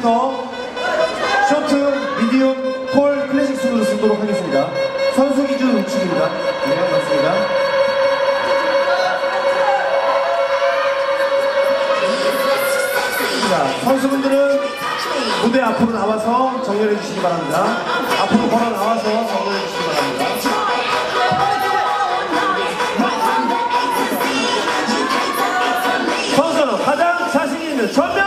지금부터 쇼트, 미디움, 폴, 클래식 순으로 쓰도록 하겠습니다. 선수 기준 우측입니다. 네, 맞습니다. 자, 선수분들은 무대 앞으로 나와서 정렬해 주시기 바랍니다. 앞으로 걸어 나와서 정렬해 주시기 바랍니다. 선수는 가장 자신 있는 전면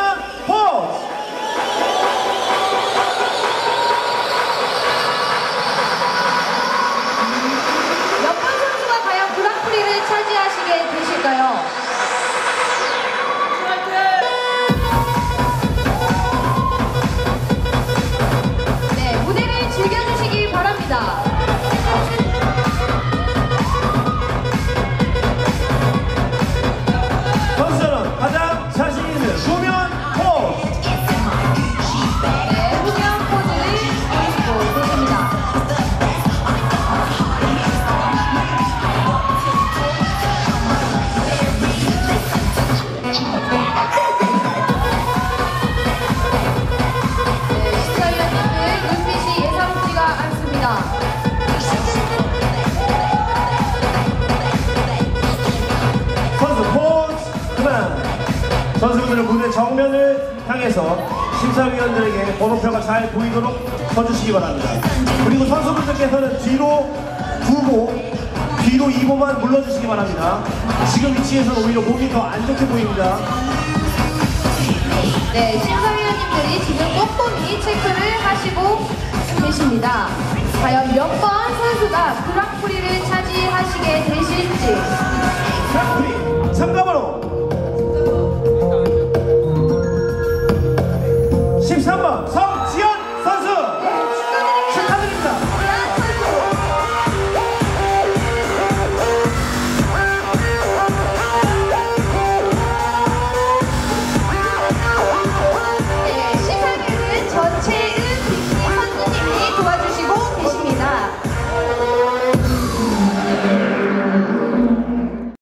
선수분들은 무대 정면을 향해서 심사위원들에게 번호표가 잘 보이도록 서주시기 바랍니다 그리고 선수분들께서는 뒤로 두고 뒤로 2보만 물러주시기 바랍니다 지금 위치에서는 오히려 몸이 더 안 좋게 보입니다 네, 심사위원님들이 지금 꼼꼼히 체크를 하시고 계십니다. 과연 몇 번 선수가 그랑프리를 차지하시게 되실지.